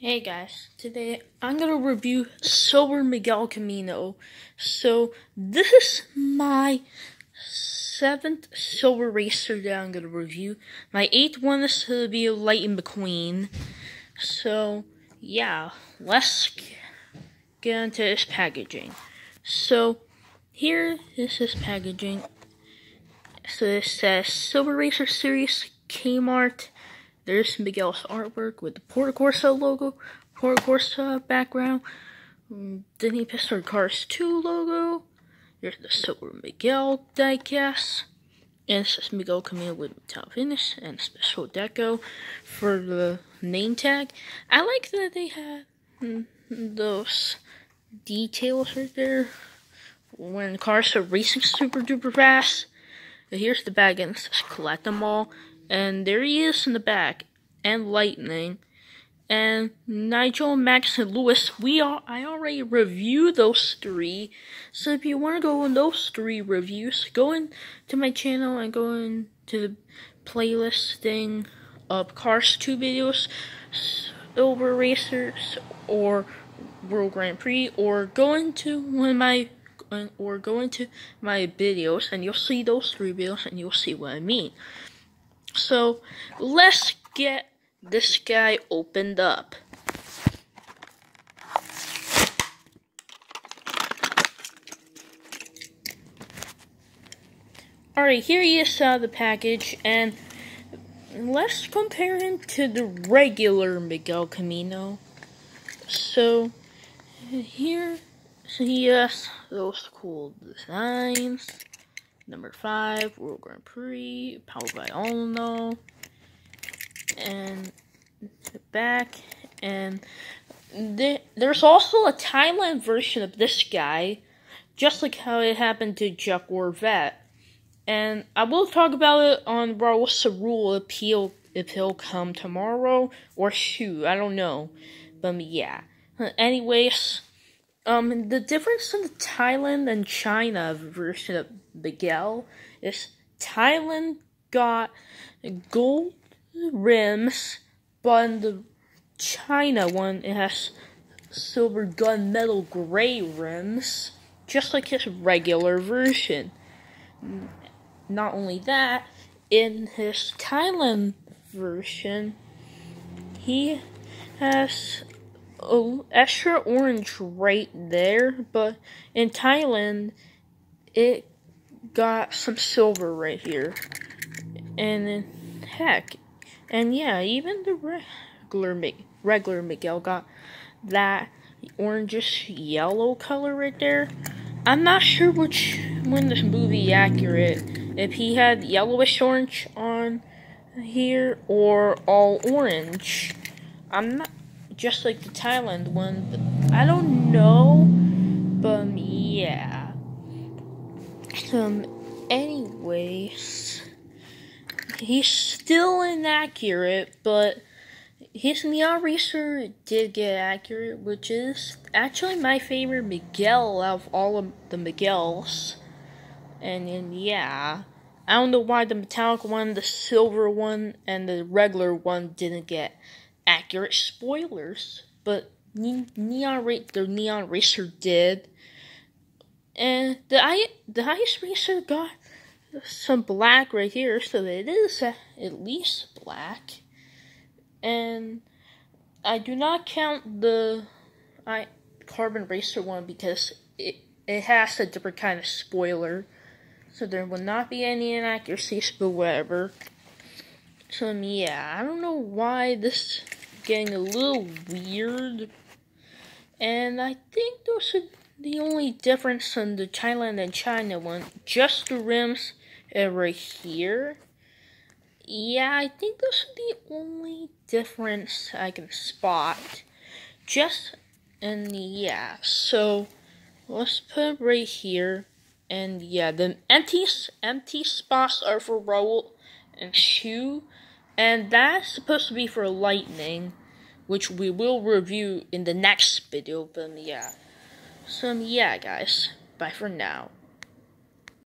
Hey guys, today I'm gonna review Silver Miguel Camino. So this is my seventh Silver Racer that I'm gonna review. My eighth one is to be Lightning McQueen. So yeah, let's get into this packaging. So here is this is packaging. So it says Silver Racer Series Kmart there's Miguel's artwork with the Porta Corsa logo, Porta Corsa background, mm, Disney Pixar Cars 2 logo. There's the Silver Miguel diecast. And it says Miguel Camino with metal finish and special deco for the name tag. I like that they had mm, those details right there when cars are racing super duper fast. Here's the bag and it says collect them all. And there he is in the back, and Lightning, and Nigel, Max, and Lewis. We are I already reviewed those three. So if you want to go on those three reviews, go into my channel and go into the playlist thing of Cars 2 videos, Silver Racers, or World Grand Prix, or go into one of my or go into my videos and you'll see those three videos and you'll see what I mean. So let's get this guy opened up. Alright, here he is out of the package, and let's compare him to the regular Miguel Camino. So, here he has those cool designs. Number five, World Grand Prix, powered by Ono. And the back, and there's also a Thailand version of this guy, just like how it happened to Jeff Gorvette. And I will talk about it on Raoul ÇaRoule appeal if he'll come tomorrow or shoot, I don't know. But yeah. Anyways, um, the difference in the Thailand and China version of Miguel is Thailand got gold rims, but in the China one it has silver gunmetal gray rims, just like his regular version. Not only that, in his Thailand version, he has Oh, extra orange right there, but in Thailand, it got some silver right here. And then, heck, and yeah, even the regular, regular Miguel got that orangish yellow color right there. I'm not sure which one this movie accurate. If he had yellowish orange on here or all orange. I'm not just like the Thailand one, but I don't know. But um, yeah. Um. Anyways, he's still inaccurate, but his Neon Racer did get accurate, which is actually my favorite Miguel out of all of the Miguels. And then yeah. I don't know why the metallic one, the silver one, and the regular one didn't get accurate spoilers, but Neon Ra- the Neon Racer did, and the I the Ice Racer got some black right here, so it is at least black, and I do not count the I Carbon Racer one because it it has a different kind of spoiler, so there will not be any inaccuracies, but whatever. So yeah, I don't know why this getting a little weird. And I think those are the only difference in the Thailand and China one. Just the rims right here. Yeah, I think those are the only difference I can spot. Just, and yeah, so let's put it right here. And yeah, the empty, empty spots are for Raoul and Shu. And that's supposed to be for lightning, which we will review in the next video. But yeah. So yeah, guys. Bye for now.